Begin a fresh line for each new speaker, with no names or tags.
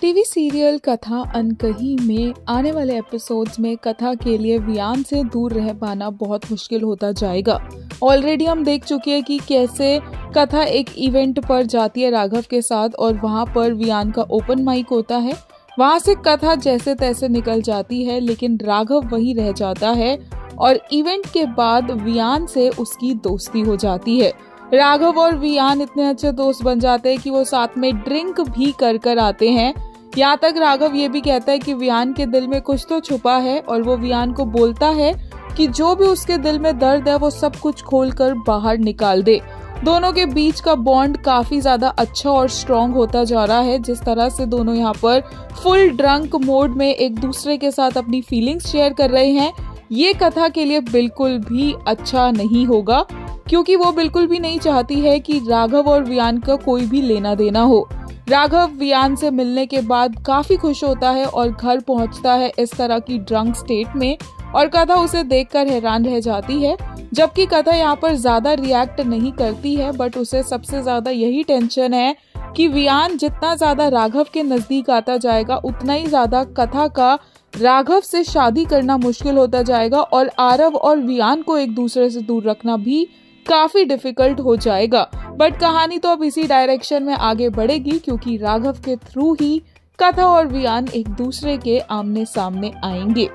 TV serial कथा अनकही में आने वाले एपिसोड्स में कथा के लिए वियान से दूर रह पाना बहुत मुश्किल होता जाएगा। ऑलरेडी हम देख चुके हैं कि कैसे कथा एक इवेंट पर जाती है राघव के साथ और वहाँ पर वियान का ओपन माइक होता है। वहाँ से कथा जैसे तैसे निकल जाती है, लेकिन राघव वहीं रह जाता है और इवेंट के बाद वियान से उसकी दोस्ती हो जाती है। राघव और वियान इतने अच्छे दोस्त बन जाते हैं कि वो साथ में ड्रिंक भी कर कर आते हैं। यहाँ तक राघव ये भी कहता है कि वियान के दिल में कुछ तो छुपा है और वो वियान को बोलता है कि जो भी उसके दिल में दर्द है वो सब कुछ खोल कर बाहर निकाल दे। दोनों के बीच का बॉन्ड काफ़ी ज़्यादा अच्छा और स्ट्रॉन्ग होता जा रहा है, जिस तरह से दोनों यहाँ पर फुल ड्रंक मोड में एक दूसरे के साथ अपनी फीलिंग्स शेयर कर रहे हैं। ये कथा के लिए बिल्कुल भी अच्छा नहीं होगा, क्योंकि वो बिल्कुल भी नहीं चाहती है कि राघव और वियान का कोई भी लेना देना हो। राघव वियान से मिलने के बाद काफ़ी खुश होता है और घर पहुँचता है इस तरह की ड्रंक स्टेट में और कथा उसे देखकर हैरान रह जाती है, जबकि कथा यहाँ पर ज़्यादा रिएक्ट नहीं करती है बट उसे सबसे ज़्यादा यही टेंशन है कि वियान जितना ज़्यादा राघव के नज़दीक आता जाएगा, उतना ही ज़्यादा कथा का राघव से शादी करना मुश्किल होता जाएगा और आरव और वियान को एक दूसरे से दूर रखना भी काफ़ी डिफ़िकल्ट हो जाएगा। बट कहानी तो अब इसी डायरेक्शन में आगे बढ़ेगी क्योंकि राघव के थ्रू ही कथा और वियान एक दूसरे के आमने सामने आएँगे।